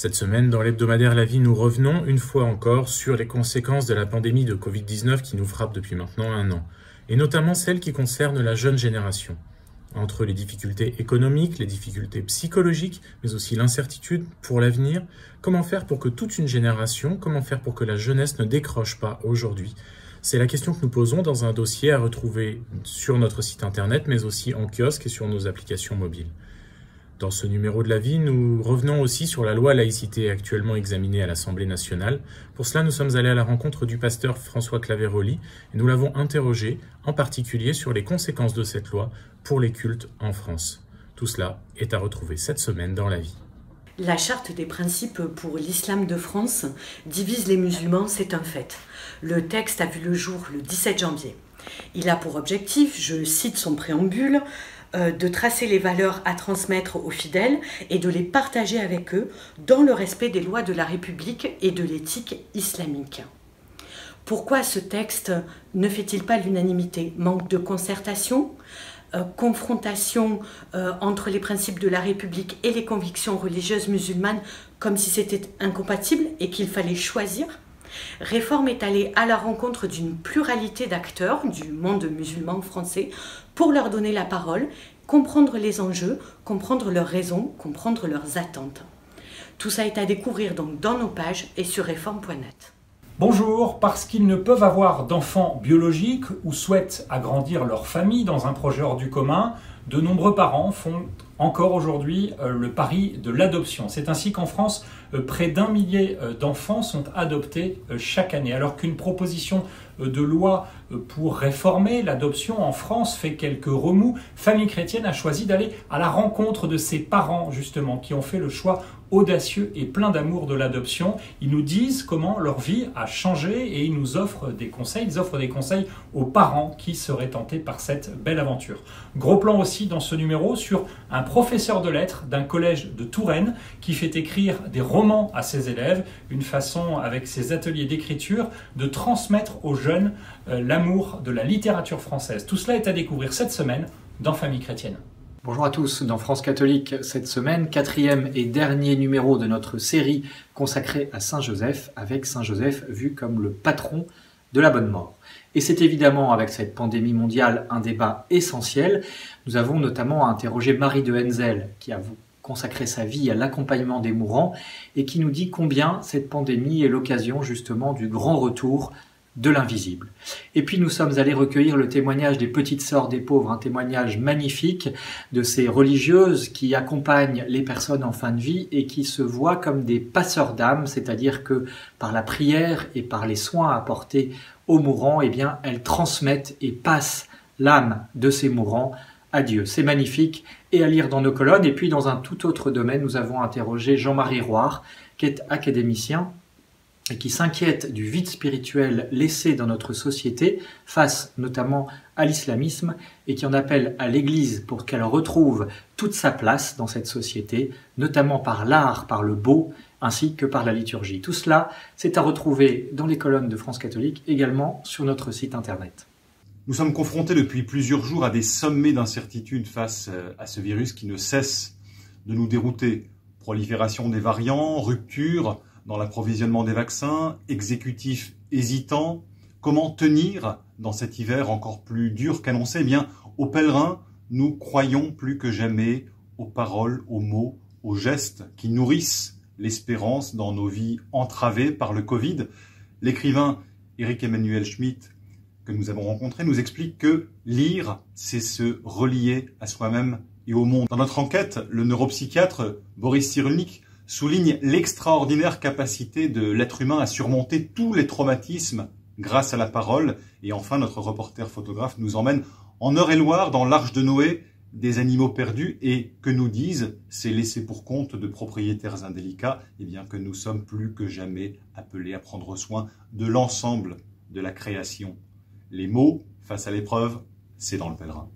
Cette semaine, dans l'hebdomadaire La Vie, nous revenons une fois encore sur les conséquences de la pandémie de Covid-19 qui nous frappe depuis maintenant un an, et notamment celles qui concernent la jeune génération. Entre les difficultés économiques, les difficultés psychologiques, mais aussi l'incertitude pour l'avenir, comment faire pour que toute une génération, comment faire pour que la jeunesse ne décroche pas aujourd'hui? C'est la question que nous posons dans un dossier à retrouver sur notre site internet, mais aussi en kiosque et sur nos applications mobiles. Dans ce numéro de la vie, nous revenons aussi sur la loi laïcité actuellement examinée à l'Assemblée nationale. Pour cela, nous sommes allés à la rencontre du pasteur François Claveroli et nous l'avons interrogé en particulier sur les conséquences de cette loi pour les cultes en France. Tout cela est à retrouver cette semaine dans la vie. La charte des principes pour l'islam de France divise les musulmans, c'est un fait. Le texte a vu le jour le 17 janvier. Il a pour objectif, je cite son préambule, euh, de tracer les valeurs à transmettre aux fidèles et de les partager avec eux dans le respect des lois de la République et de l'éthique islamique. Pourquoi ce texte ne fait-il pas l'unanimité? Manque de concertation? Euh, confrontation euh, entre les principes de la République et les convictions religieuses musulmanes comme si c'était incompatible et qu'il fallait choisir? Réforme est allée à la rencontre d'une pluralité d'acteurs du monde musulman français pour leur donner la parole, comprendre les enjeux, comprendre leurs raisons, comprendre leurs attentes. Tout ça est à découvrir donc dans nos pages et sur réforme.net. Bonjour, parce qu'ils ne peuvent avoir d'enfants biologiques ou souhaitent agrandir leur famille dans un projet hors du commun, de nombreux parents font encore aujourd'hui euh, le pari de l'adoption. C'est ainsi qu'en France, euh, près d'un millier euh, d'enfants sont adoptés chaque année, alors qu'une proposition de loi pour réformer l'adoption en France fait quelques remous. Famille chrétienne a choisi d'aller à la rencontre de ses parents, justement, qui ont fait le choix audacieux et plein d'amour de l'adoption. Ils nous disent comment leur vie a changé et ils nous offrent des conseils. Ils offrent des conseils aux parents qui seraient tentés par cette belle aventure. Gros plan aussi dans ce numéro sur un professeur de lettres d'un collège de Touraine qui fait écrire des romans à ses élèves, une façon avec ses ateliers d'écriture de transmettre aux jeunes euh, l'amour de la littérature française. Tout cela est à découvrir cette semaine dans Famille chrétienne. Bonjour à tous, dans France catholique cette semaine, quatrième et dernier numéro de notre série consacrée à Saint Joseph, avec Saint Joseph vu comme le patron de la bonne mort. Et c'est évidemment avec cette pandémie mondiale un débat essentiel. Nous avons notamment interrogé Marie de Henzel, qui a consacré sa vie à l'accompagnement des mourants et qui nous dit combien cette pandémie est l'occasion justement du grand retour de l'invisible. Et puis nous sommes allés recueillir le témoignage des petites sœurs des pauvres, un témoignage magnifique de ces religieuses qui accompagnent les personnes en fin de vie et qui se voient comme des passeurs d'âme, c'est-à-dire que par la prière et par les soins apportés aux mourants, eh bien elles transmettent et passent l'âme de ces mourants à Dieu. C'est magnifique et à lire dans nos colonnes. Et puis dans un tout autre domaine, nous avons interrogé Jean-Marie Roire, qui est académicien et qui s'inquiète du vide spirituel laissé dans notre société face notamment à l'islamisme et qui en appelle à l'Église pour qu'elle retrouve toute sa place dans cette société, notamment par l'art, par le beau, ainsi que par la liturgie. Tout cela, c'est à retrouver dans les colonnes de France catholique, également sur notre site internet. Nous sommes confrontés depuis plusieurs jours à des sommets d'incertitude face euh, à ce virus qui ne cesse de nous dérouter. Prolifération des variants, rupture, dans l'approvisionnement des vaccins, exécutif hésitant. Comment tenir dans cet hiver encore plus dur qu'annoncé? Eh bien, aux pèlerins, nous croyons plus que jamais aux paroles, aux mots, aux gestes qui nourrissent l'espérance dans nos vies entravées par le Covid. L'écrivain Eric Emmanuel Schmitt, que nous avons rencontré, nous explique que lire, c'est se relier à soi-même et au monde. Dans notre enquête, le neuropsychiatre Boris Cyrulnik souligne l'extraordinaire capacité de l'être humain à surmonter tous les traumatismes grâce à la parole. Et enfin, notre reporter photographe nous emmène en Eure-et-Loire, dans l'Arche de Noé, des animaux perdus et que nous disent ces laissés pour compte de propriétaires indélicats, eh bien que nous sommes plus que jamais appelés à prendre soin de l'ensemble de la création. Les mots face à l'épreuve, c'est dans le pèlerin.